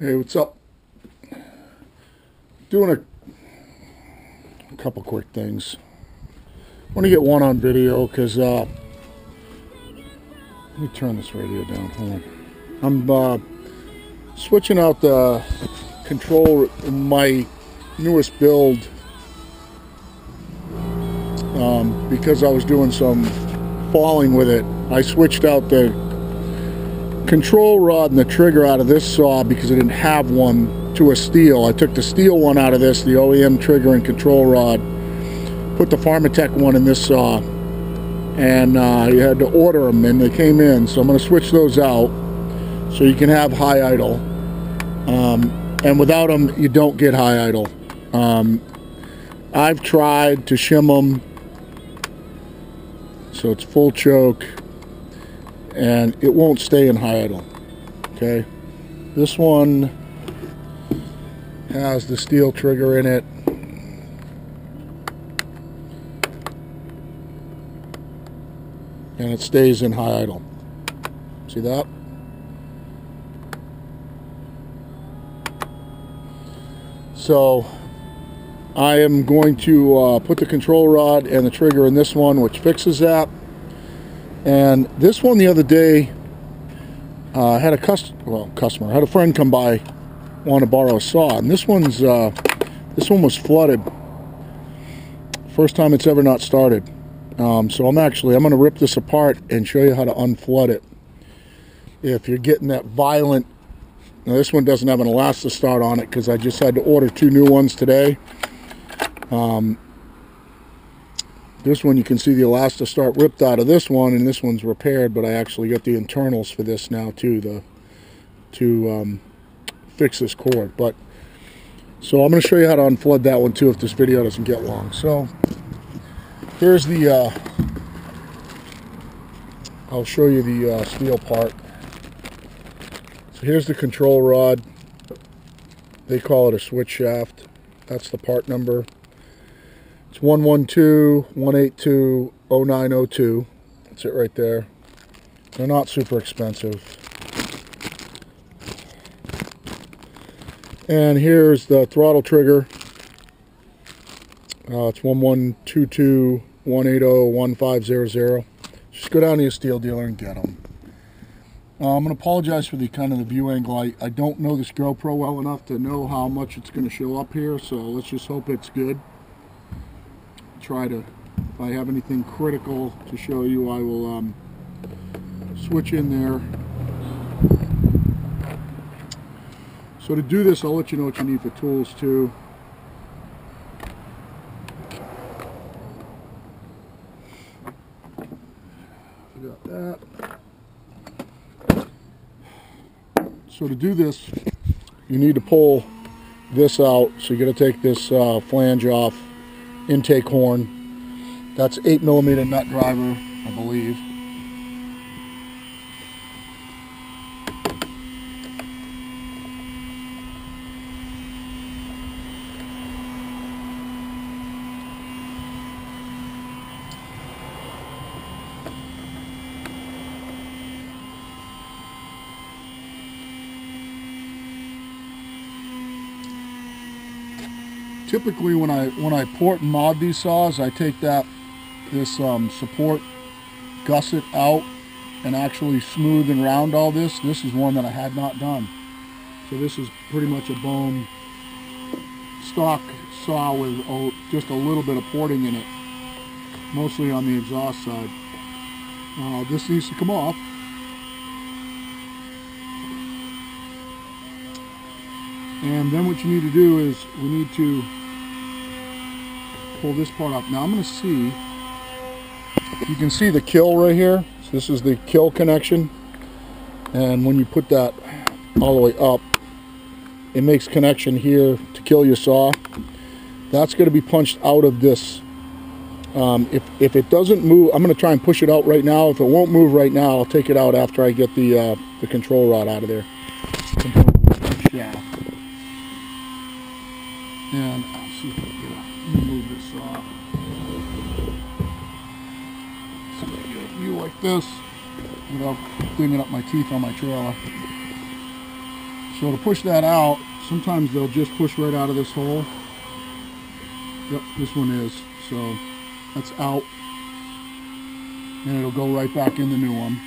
Hey, what's up? Doing a, a couple quick things. I want to get one on video because uh, let me turn this radio down. Hold on. I'm uh, switching out the control in my newest build um, because I was doing some falling with it. I switched out the control rod and the trigger out of this saw because I didn't have one to a Stihl. I took the Stihl one out of this, the OEM trigger and control rod, put the Farmertec one in this saw, and uh, you had to order them and they came in. So I'm going to switch those out so you can have high idle. Um, and without them, you don't get high idle. Um, I've tried to shim them so it's full choke and it won't stay in high idle okay? This one has the Stihl trigger in it. And it stays in high idle see that? So I am going to uh, put the control rod and the trigger in this one which fixes that and this one the other day uh, I had a cust well customer I had a friend come by want to borrow a saw and this one's uh, this one was flooded. First time it's ever not started. Um, so I'm actually I'm going to rip this apart and show you how to unflood it. If you're getting that violent now this one doesn't have an ElastoStart on it because I just had to order two new ones today. Um, this one you can see the ElastoStart ripped out of this one and this one's repaired but I actually got the internals for this now too the to um, fix this cord. But so I'm going to show you how to unflood that one too if this video doesn't get long. So here's the uh, I'll show you the uh, Stihl part. So here's the control rod. They call it a switch shaft. That's the part number it's 112-182-0902. That's it right there. They're not super expensive. And here's the throttle trigger. Uh, it's 1122-180-1500. Just go down to your Stihl dealer and get them. Uh, I'm going to apologize for the kind of the view angle. I, I don't know this GoPro well enough to know how much it's going to show up here, so let's just hope it's good try to, if I have anything critical to show you, I will um, switch in there. So to do this, I'll let you know what you need for tools too. got that. So to do this, you need to pull this out. So you're going to take this uh, flange off intake horn. That's 8 millimeter nut driver, I believe. Typically when I when I port and mod these saws, I take that this um, support gusset out and actually smooth and round all this. This is one that I had not done. So this is pretty much a bone stock saw with just a little bit of porting in it, mostly on the exhaust side. Uh, this needs to come off. And then what you need to do is we need to pull this part up. Now I'm going to see, you can see the kill right here. So this is the kill connection. And when you put that all the way up, it makes connection here to kill your saw. That's going to be punched out of this. Um, if, if it doesn't move, I'm going to try and push it out right now. If it won't move right now, I'll take it out after I get the, uh, the control rod out of there. Yeah. And I'll see if I can get a, move this off. So I get a view like this without cleaning up my teeth on my trailer. So to push that out, sometimes they'll just push right out of this hole. Yep, this one is. So that's out. And it'll go right back in the new one.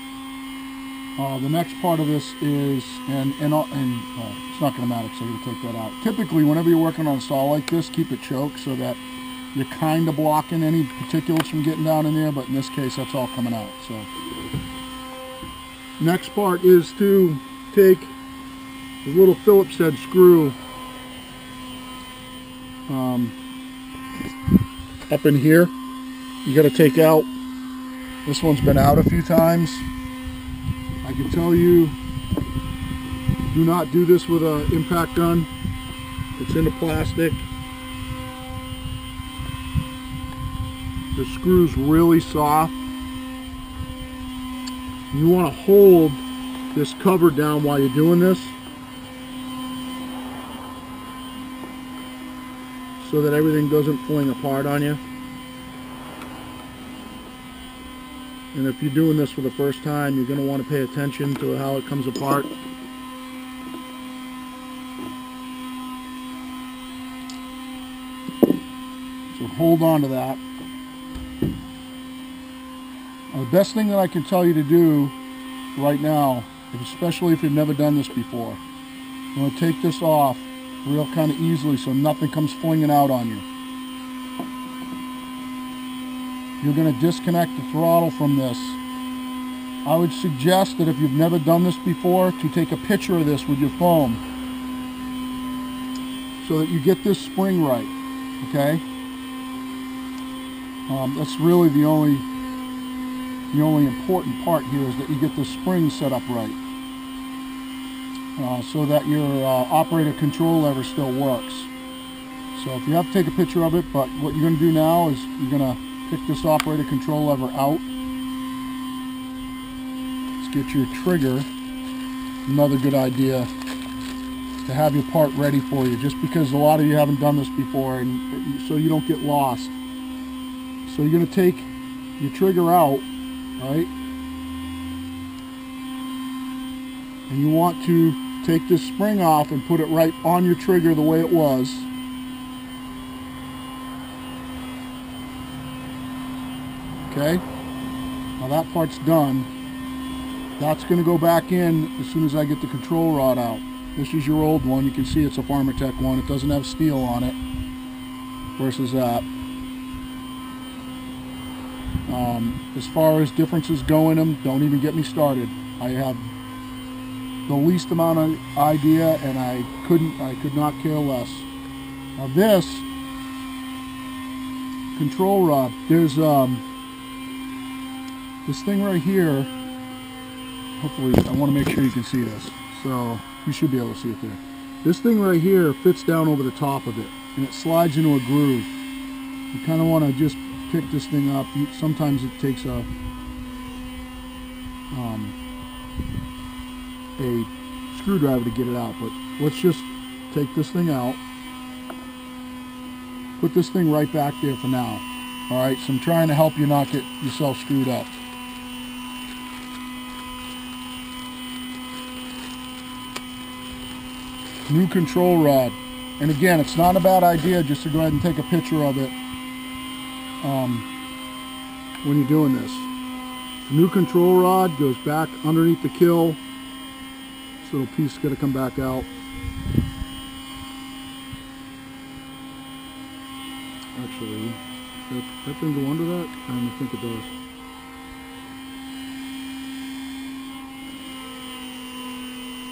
Uh, the next part of this is, and, and, uh, and uh, it's not going to matter so I'm going to take that out. Typically, whenever you're working on a saw like this, keep it choked so that you're kind of blocking any particulates from getting down in there, but in this case, that's all coming out. So, Next part is to take the little Phillips head screw um, up in here. You got to take out. This one's been out a few times. I can tell you, do not do this with an impact gun. It's in the plastic. The screw's really soft. You want to hold this cover down while you're doing this so that everything doesn't fling apart on you. And if you're doing this for the first time, you're going to want to pay attention to how it comes apart. So hold on to that. The best thing that I can tell you to do right now, especially if you've never done this before, you want to take this off real kind of easily so nothing comes flinging out on you. You're going to disconnect the throttle from this. I would suggest that if you've never done this before, to take a picture of this with your phone so that you get this spring right, okay? Um, that's really the only the only important part here is that you get the spring set up right uh, so that your uh, operator control lever still works. So if you have to take a picture of it, but what you're going to do now is you're going to pick this operator control lever out. Let's get your trigger. Another good idea to have your part ready for you just because a lot of you haven't done this before and so you don't get lost. So you're going to take your trigger out right? And you want to take this spring off and put it right on your trigger the way it was. Okay? Now that part's done. That's going to go back in as soon as I get the control rod out. This is your old one. You can see it's a Farmertec one. It doesn't have Stihl on it versus that. Um, as far as differences go in them, don't even get me started. I have the least amount of idea and I couldn't, I could not care less. Now this control rod, there's um, this thing right here, hopefully I want to make sure you can see this. So you should be able to see it there. This thing right here fits down over the top of it and it slides into a groove. You kind of want to just pick this thing up. Sometimes it takes a um, a screwdriver to get it out, but let's just take this thing out. Put this thing right back there for now. Alright, so I'm trying to help you not get yourself screwed up. New control rod. And again, it's not a bad idea just to go ahead and take a picture of it um, when you're doing this. The new control rod goes back underneath the kill. This little piece is going to come back out. Actually, that, that thing go under that? I don't think it does.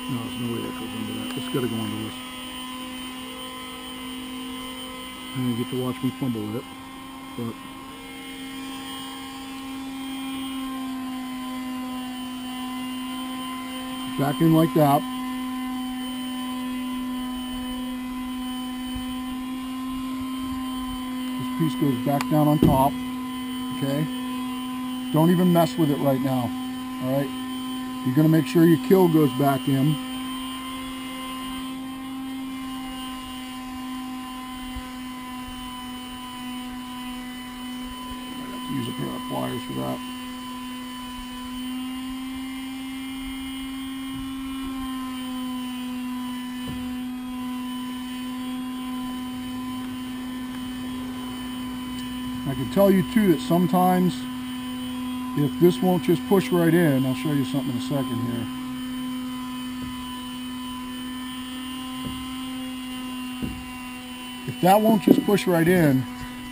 No, there's no way that goes under that. It's got to go under this. And you get to watch me fumble with it back in like that. This piece goes back down on top, okay? Don't even mess with it right now, all right? You're gonna make sure your kill goes back in. you up. I can tell you too that sometimes if this won't just push right in, I'll show you something in a second here. If that won't just push right in,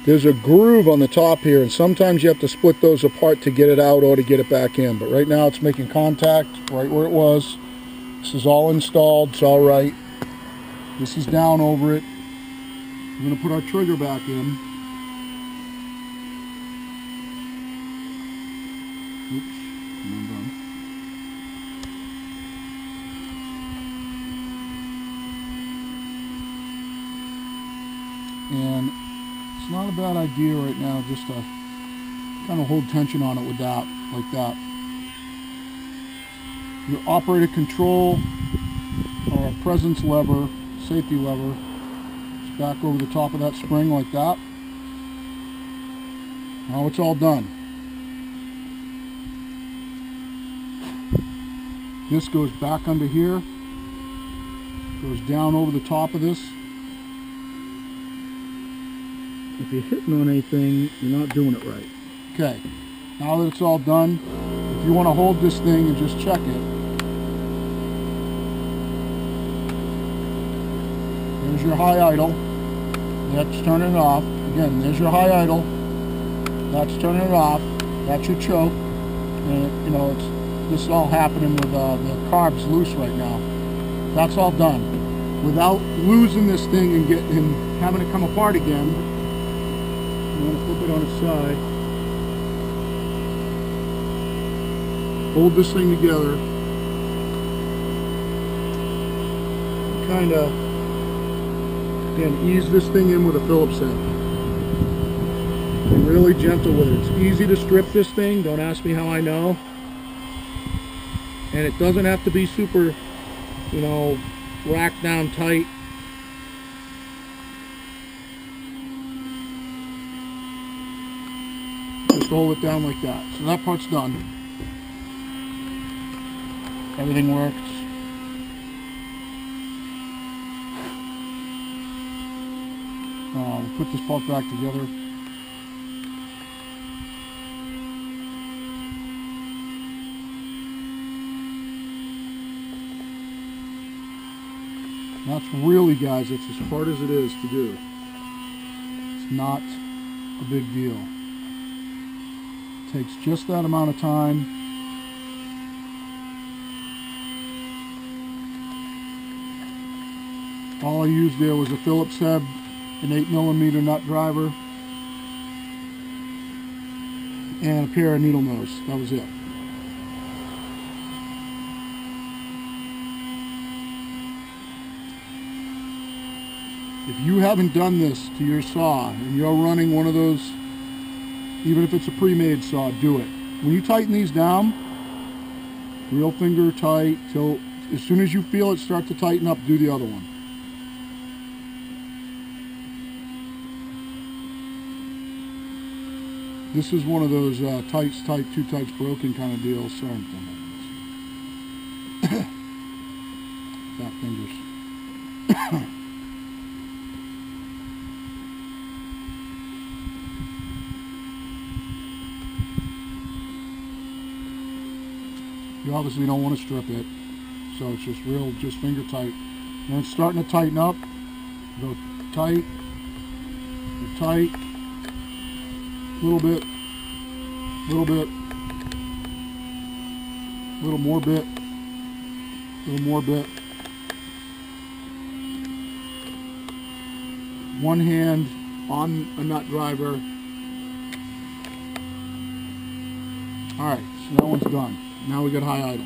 there's a groove on the top here and sometimes you have to split those apart to get it out or to get it back in. But right now it's making contact right where it was. This is all installed, it's all right. This is down over it. We're going to put our trigger back in. Oops. And it's not a bad idea right now just to kind of hold tension on it with that, like that. Your operator control or presence lever, safety lever, is back over the top of that spring like that. Now it's all done. This goes back under here, goes down over the top of this. If you're hitting on anything, you're not doing it right. Okay, now that it's all done, if you want to hold this thing and just check it, there's your high idle. That's turning it off. Again, there's your high idle. That's turning it off. That's your choke. And, you know, it's this is all happening with uh, the carbs loose right now. That's all done. Without losing this thing and, get, and having it come apart again, I'm going to flip it on its side. Hold this thing together. Kind of, again, ease this thing in with a Phillips head. Be really gentle with it. It's easy to strip this thing. Don't ask me how I know and it doesn't have to be super you know racked down tight hold it down like that so that part's done everything works we'll put this part back together That's really, guys, it's as hard as it is to do. It's not a big deal. Takes just that amount of time. All I used there was a Phillips head, an 8 millimeter nut driver, and a pair of needle nose. That was it. if you haven't done this to your saw and you're running one of those, even if it's a pre-made saw, do it. When you tighten these down, real finger tight, till as soon as you feel it start to tighten up, do the other one. This is one of those uh, tights tight, two tights broken kind of deals. Sorry, fat fingers. You obviously don't want to strip it. So it's just real, just finger tight. And it's starting to tighten up. Go tight, go tight, little bit, little bit, little more bit, little more bit. One hand on a nut driver. Alright, so that one's done. Now we got high idle.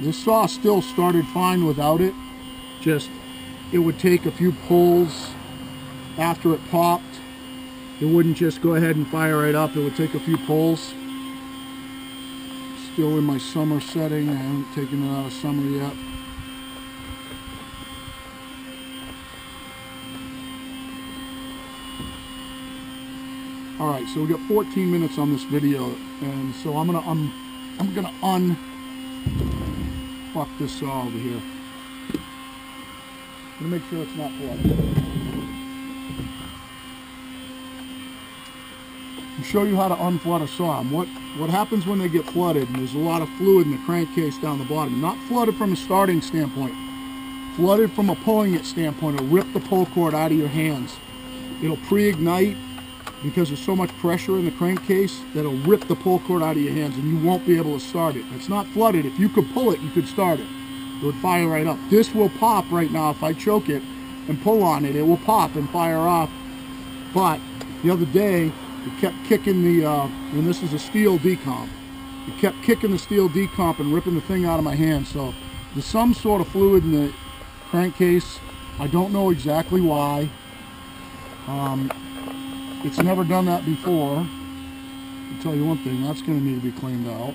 This saw still started fine without it. Just, it would take a few pulls after it popped. It wouldn't just go ahead and fire right up. It would take a few pulls. Still in my summer setting. I haven't taken it out of summer yet. All right so we got 14 minutes on this video and so I'm gonna I'm I'm gonna un fuck this saw over here. I'm gonna make sure it's not plugged show you how to unflood a saw. And what, what happens when they get flooded, and there's a lot of fluid in the crankcase down the bottom, not flooded from a starting standpoint, flooded from a pulling it standpoint, it'll rip the pull cord out of your hands. It'll pre-ignite because there's so much pressure in the crankcase that it'll rip the pull cord out of your hands and you won't be able to start it. It's not flooded. If you could pull it, you could start it. It would fire right up. This will pop right now if I choke it and pull on it. It will pop and fire off. But the other day, it kept kicking the, uh, and this is a Stihl decomp. It kept kicking the Stihl decomp and ripping the thing out of my hand. So there's some sort of fluid in the crankcase. I don't know exactly why. Um, it's never done that before. I'll tell you one thing, that's going to need to be cleaned out.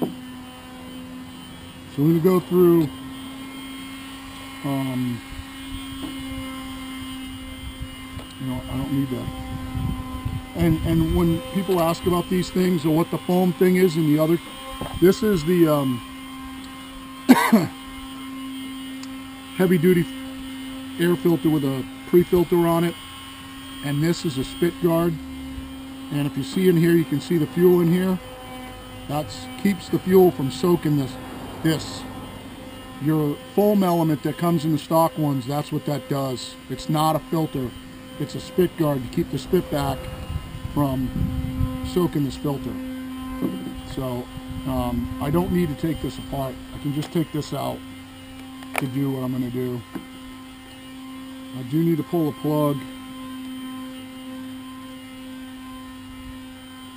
So we're going to go through um, you know, I don't need that. And and when people ask about these things or what the foam thing is and the other, this is the um, heavy duty air filter with a pre-filter on it and this is a spit guard and if you see in here you can see the fuel in here. That keeps the fuel from soaking this this your foam element that comes in the stock ones that's what that does. It's not a filter. It's a spit guard to keep the spit back from soaking this filter. So um, I don't need to take this apart. I can just take this out to do what I'm going to do. I do need to pull the plug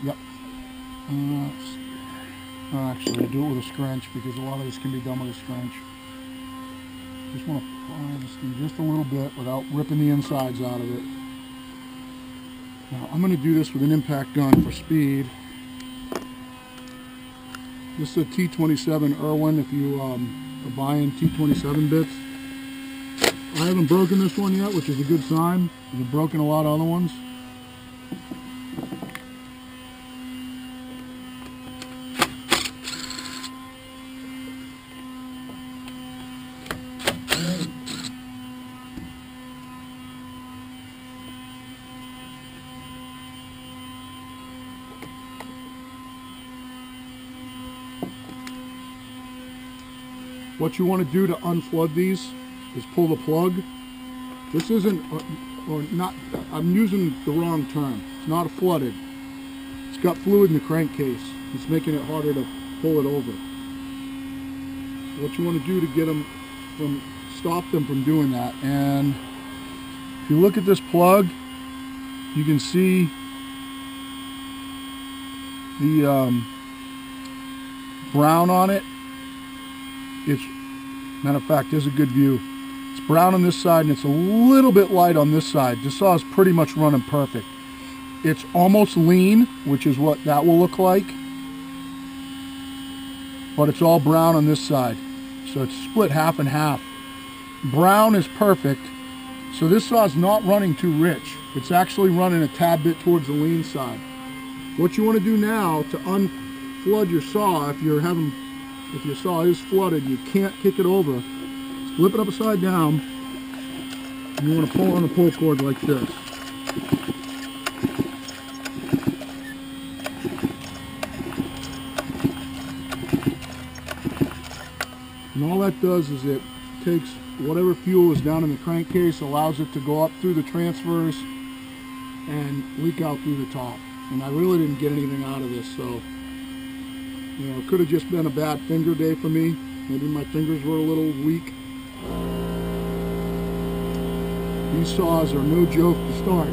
Yep. Uh, actually, do it with a scrunch because a lot of this can be done with a scrunch. Just want to apply this thing just a little bit without ripping the insides out of it. Now, I'm going to do this with an impact gun for speed. This is a T27 Irwin if you um, are buying T27 bits. I haven't broken this one yet, which is a good sign. I've broken a lot of other ones. What you want to do to unflood these is pull the plug. This isn't, uh, or not, I'm using the wrong term. It's not flooded. It's got fluid in the crankcase. It's making it harder to pull it over. What you want to do to get them from, stop them from doing that. And if you look at this plug, you can see the um, brown on it it's, matter of fact, there's a good view. It's brown on this side and it's a little bit light on this side. This saw is pretty much running perfect. It's almost lean, which is what that will look like. But it's all brown on this side. So it's split half and half. Brown is perfect. So this saw is not running too rich. It's actually running a tad bit towards the lean side. What you want to do now to unflood your saw if you're having if your saw is flooded, you can't kick it over. Flip it upside down. You want to pull on the pull cord like this. And all that does is it takes whatever fuel is down in the crankcase, allows it to go up through the transfers and leak out through the top. And I really didn't get anything out of this, so you know, it could have just been a bad finger day for me. Maybe my fingers were a little weak. These saws are no joke to start.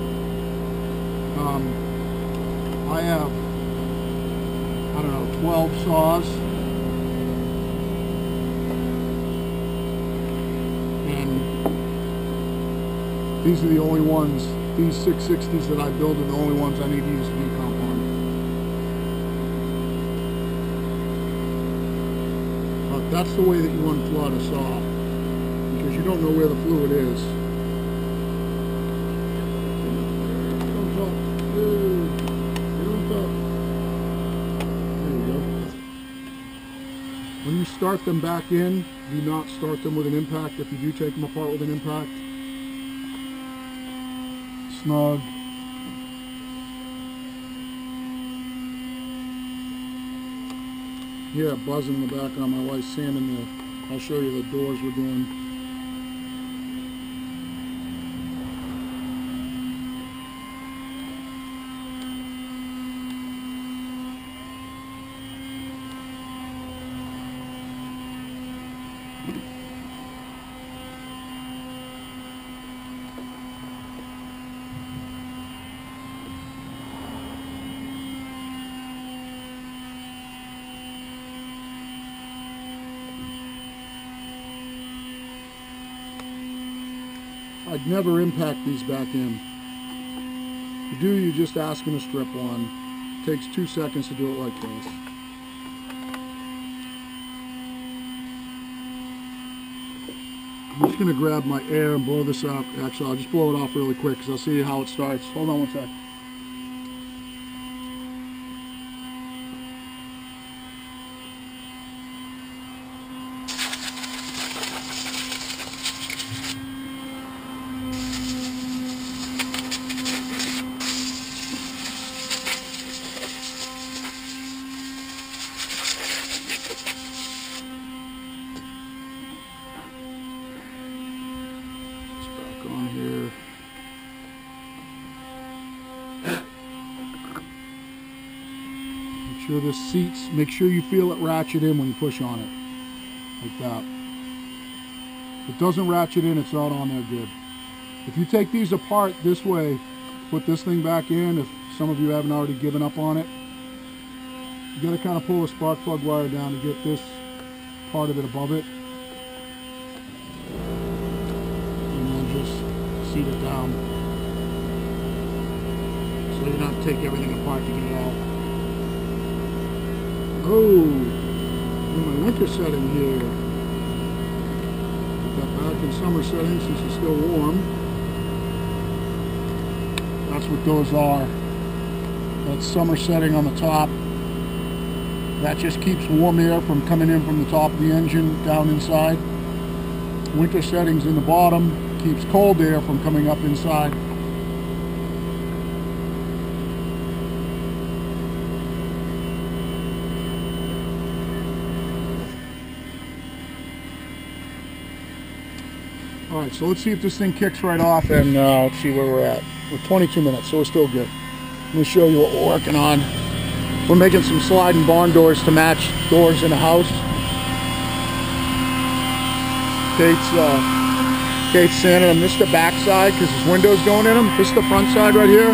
Um, I have, I don't know, 12 saws. And these are the only ones, these 660s that I build are the only ones I need to use decomp on. That's the way that you want to unflood a saw because you don't know where the fluid is. When you start them back in, do not start them with an impact if you do take them apart with an impact. Snug. Yeah, buzzing in the background. My wife's sanding there. I'll show you the doors we're doing. Never impact these back in. You do, you just ask them to strip one. takes two seconds to do it like this. I'm just going to grab my air and blow this up. Actually, I'll just blow it off really quick because I'll see how it starts. Hold on one sec. It's back on here. Make sure the seats, make sure you feel it ratchet in when you push on it. Like that. If it doesn't ratchet in, it's not on there good. If you take these apart this way, put this thing back in, if some of you haven't already given up on it, you gotta kind of pull the spark plug wire down to get this part of it above it. And then just seat it down. So you don't have to take everything apart to get it out. Oh, in my winter setting here. That back in summer setting since it's still warm. That's what those are. That summer setting on the top. That just keeps warm air from coming in from the top of the engine down inside. Winter settings in the bottom keeps cold air from coming up inside. All right, so let's see if this thing kicks right off and uh, see where we're at. We're 22 minutes, so we're still good. Let me show you what we're working on. We're making some sliding barn doors to match doors in a house. Kate's, uh, Kate's sanding them. This is the back side because his window's going in them. This is the front side right here.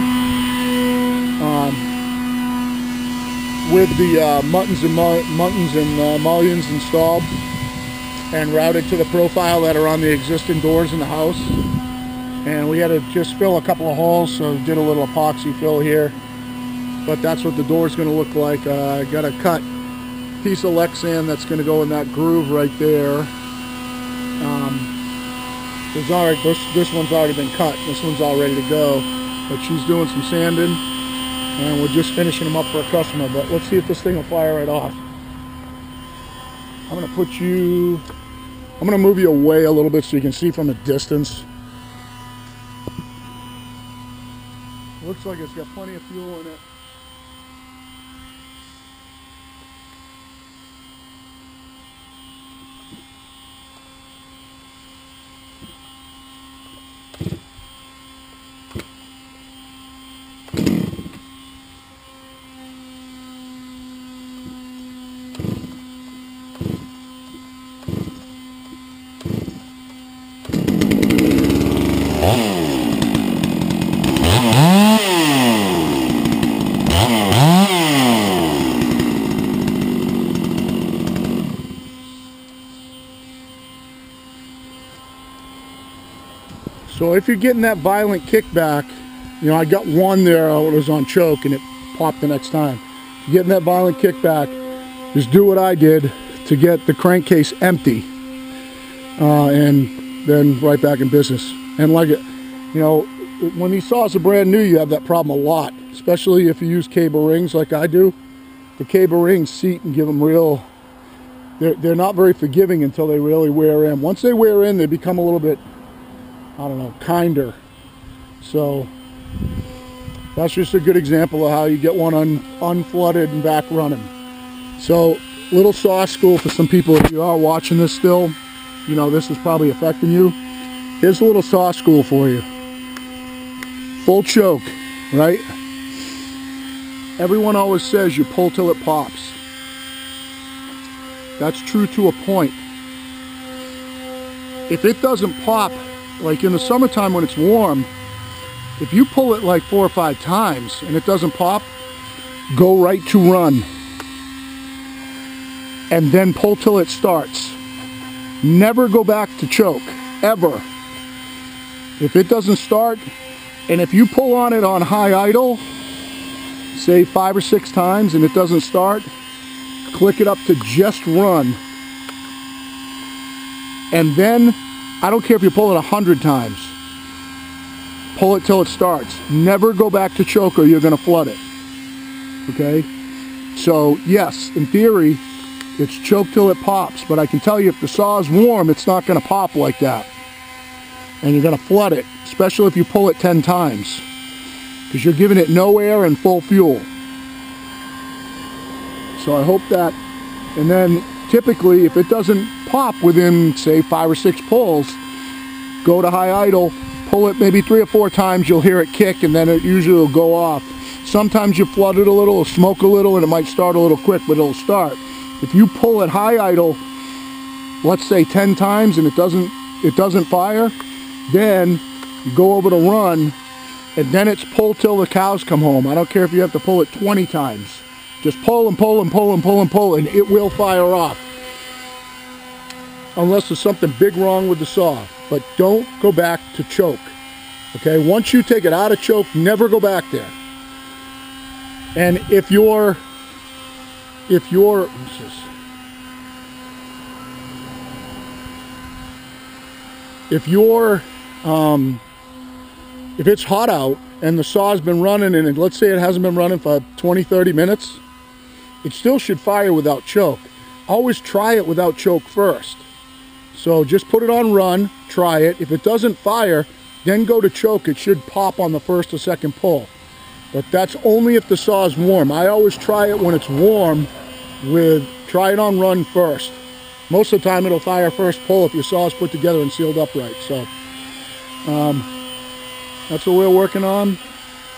Um, with the uh, muttons and mu muttons and uh, mullions installed and routed to the profile that are on the existing doors in the house. And we had to just fill a couple of holes, so did a little epoxy fill here. But that's what the door is going to look like. Uh, got a cut piece of Lexan that's going to go in that groove right there. Um, there's already, this, this one's already been cut. This one's all ready to go. But she's doing some sanding, and we're just finishing them up for a customer. But let's see if this thing will fire right off. I'm going to put you, I'm going to move you away a little bit so you can see from a distance. Looks like it's got plenty of fuel in it. So if you're getting that violent kickback, you know, I got one there, it was on choke and it popped the next time. If you're getting that violent kickback, just do what I did to get the crankcase empty uh, and then right back in business. And like it, you know, when these saws are brand new, you have that problem a lot, especially if you use Caber rings like I do. The Caber rings seat and give them real, they're, they're not very forgiving until they really wear in. Once they wear in, they become a little bit I don't know, kinder. So that's just a good example of how you get one un, unflooded and back running. So little saw school for some people if you are watching this still you know this is probably affecting you. Here's a little saw school for you. Full choke right? Everyone always says you pull till it pops. That's true to a point. If it doesn't pop like in the summertime when it's warm if you pull it like four or five times and it doesn't pop go right to run and then pull till it starts. Never go back to choke, ever. If it doesn't start, and if you pull on it on high idle, say five or six times and it doesn't start, click it up to just run. And then, I don't care if you pull it a hundred times, pull it till it starts. Never go back to choke or you're gonna flood it. Okay? So yes, in theory, it's choke till it pops, but I can tell you if the saw is warm, it's not going to pop like that. And you're going to flood it, especially if you pull it 10 times, because you're giving it no air and full fuel. So I hope that, and then typically if it doesn't pop within say five or six pulls, go to high idle, pull it maybe three or four times, you'll hear it kick and then it usually will go off. Sometimes you flood it a little, or smoke a little, and it might start a little quick, but it'll start. If you pull it high idle, let's say 10 times and it doesn't it doesn't fire, then you go over to run and then it's pull till the cows come home. I don't care if you have to pull it 20 times. Just pull and pull and pull and pull and pull and it will fire off. Unless there's something big wrong with the saw. But don't go back to choke. Okay, once you take it out of choke, never go back there. And if you're if you're if you're um, if it's hot out and the saw's been running and let's say it hasn't been running for 20 30 minutes it still should fire without choke always try it without choke first so just put it on run try it if it doesn't fire then go to choke it should pop on the first or second pull but that's only if the saw is warm I always try it when it's warm with try it on run first. Most of the time it'll fire first pull if your saw is put together and sealed upright. So um, that's what we're working on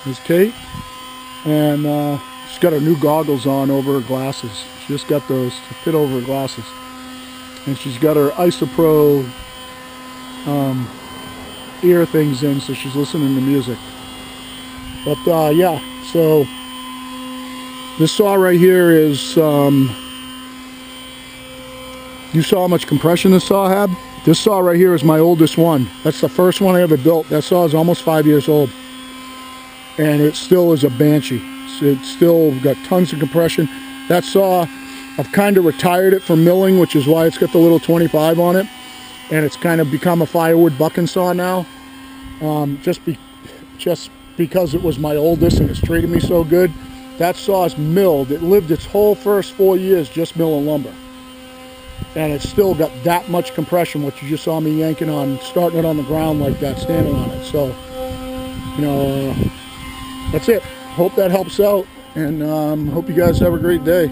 is Kate. And uh, she's got her new goggles on over her glasses. She just got those to fit over her glasses. And she's got her IsoPro um, ear things in so she's listening to music. But uh, yeah, so this saw right here is, um, you saw how much compression this saw had? This saw right here is my oldest one. That's the first one I ever built. That saw is almost five years old. And it still is a Banshee. It's still got tons of compression. That saw, I've kind of retired it from milling, which is why it's got the little 25 on it. And it's kind of become a firewood bucking saw now. Um, just, be, just because it was my oldest and it's treated me so good. That saw is milled. It lived its whole first four years just milling lumber. And it's still got that much compression, which you just saw me yanking on, starting it on the ground like that, standing on it. So, you know, uh, that's it. Hope that helps out. And um, hope you guys have a great day.